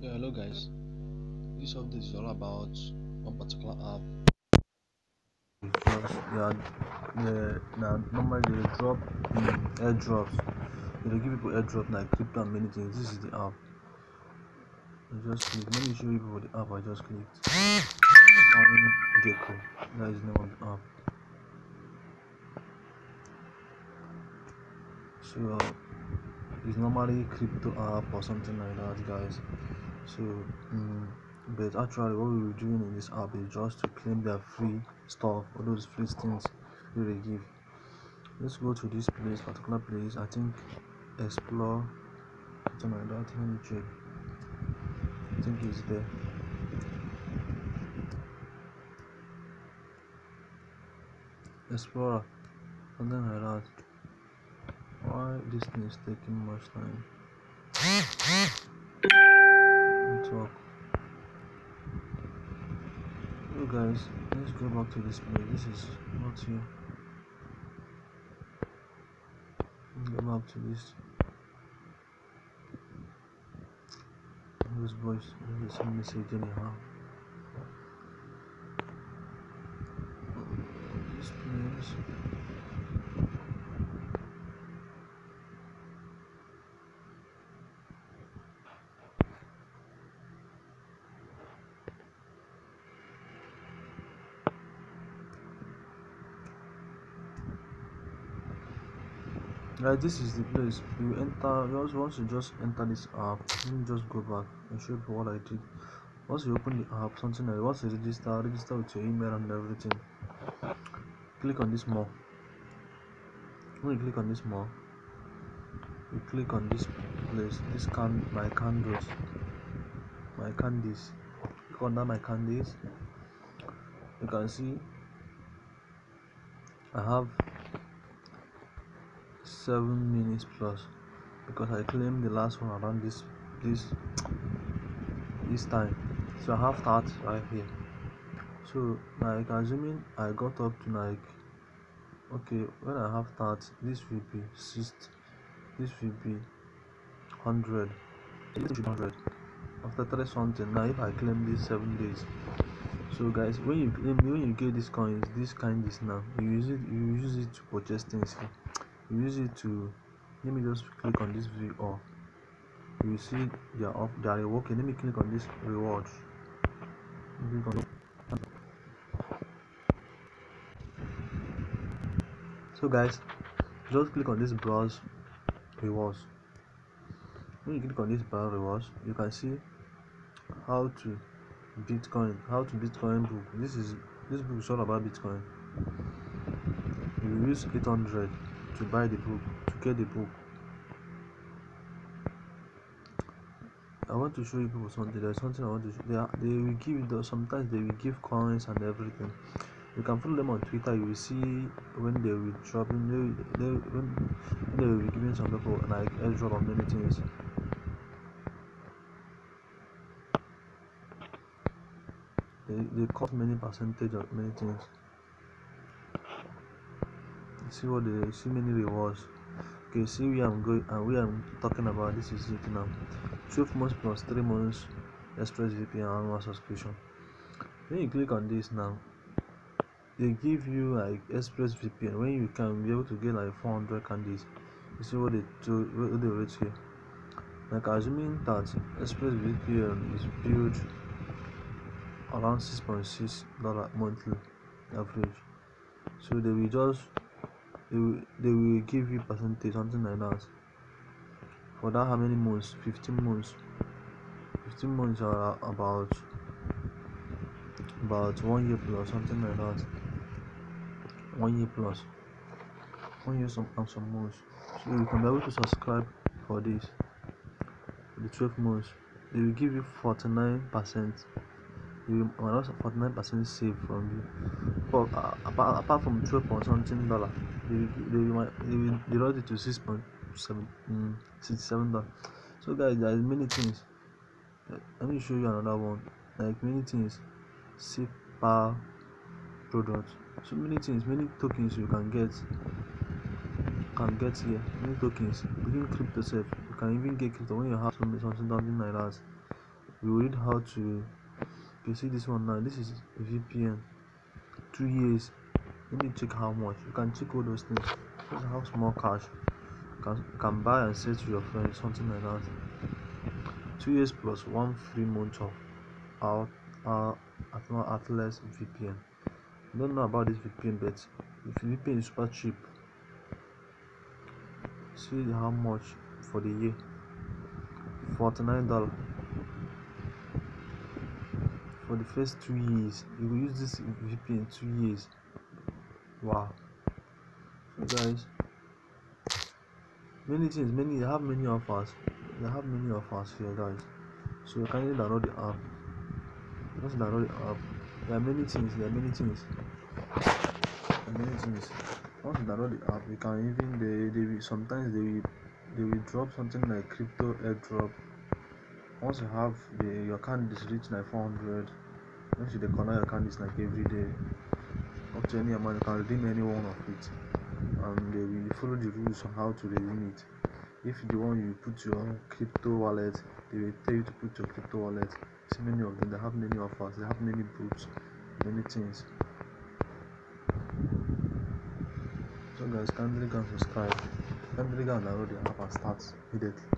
Yeah, hello guys. This update is all about one particular app. Because they are they now normally they drop um, airdrops. They give people airdrop like crypto and many things. This is the app. I just click. Let me show you people the app I just clicked. On Gecko. That is the name of the app. So it's normally crypto app or something like that, guys. So um, but actually what we were doing in this app is just to claim their free stuff all those free things wey they give. Let's go to this place particular place i think explore something like that let me check. I think it's there. Explorer something like that. Why this thing is taking much time so guys let's go back to this place. This is not here. Go back to this. Those boys they send message anyhow. This place Guys, this is the place. You enter. You once you just enter this app, let me just go back and show you what I did. Once you open the app, something like once you register, register with your email and everything. Click on this more. When you click on this more, you click on this place. This can my candles, my candies. Click on that my candies. You can see I have seven minutes plus because I claimed the last one around this this this time. So I have that right here. So like assuming I got up to like okay when I have that this will be sixth this will be hundred. Hundred. After three something now if I claim this seven days. So guys when you claim when you get this coins this kind is now. You use it you use it to purchase things you use it to let me just click on this view off you see they are off they are working. Let me click on this on so guys just click on this browse rewards. When you click on this browse rewards you can see how to bitcoin how to bitcoin book. This is this book is all about bitcoin. You use 800 to buy the book to get the book. I want to show you people something. There's something i want to show. They, are, they will give you sometimes they will give coins and everything. You can follow them on twitter. You will see when they will dropping they, they when they will be giving some people like airdrop on many things. They, they cut many percentage of many things see what they see many rewards. Okay see where i'm going and where i'm talking about this is it now. 12 months plus 3 months express vpn annual subscription. When you click on this now they give you like express vpn when you can be able to get like 400 candies. You see what they do what they rate here? Like assuming that express vpn is built around 6.6 dollar monthly average. So they will just they will, they will give you percentage something like that. For that how many months? 15 months. 15 months are about about one year plus something like that. One year plus. One year some and some months. So you can be able to subscribe for this. For the 12 months. They will give you 49 percent. You will also 49 percent save from you. But uh, apart, apart from 12 point something dollar they will deduct it to 6 point seven um, 67 dollar so guys there is many things. Let me show you another one. Like many things. Save per product so many things many tokens you can get. Can get here. Many tokens. Within crypto sef you can even get crypto. When you have something something something like that we will read how to you see this one now. This is vpn two years let to check how much you can check all those things. How small cash. You can, you can buy and sell to your friends something like that. Two years plus one free month of out uh, atlas vpn I don't know about this vpn but vpn is super cheap. See how much for the year. 49 dollar. For the first two years you will use this vpn two years wow. So guys. Many things many they have many offers. They have many offers here guys. So you can download the app. Just download the app. There are many things there are many things. There are many things. Once you download the app you can even they they will sometimes they will they will drop something like crypto airdrop. Once you have the your account is reach like 400 once you connect your account is like every day any amount you can redeem any one of it and they will follow the rules on how to redeem it. If the one you put your crypto wallet they will tell you to put your crypto wallet see many of them they have many offers they have many boots many things. So guys kindly go and subscribe. Kindly go and download the app and start immediately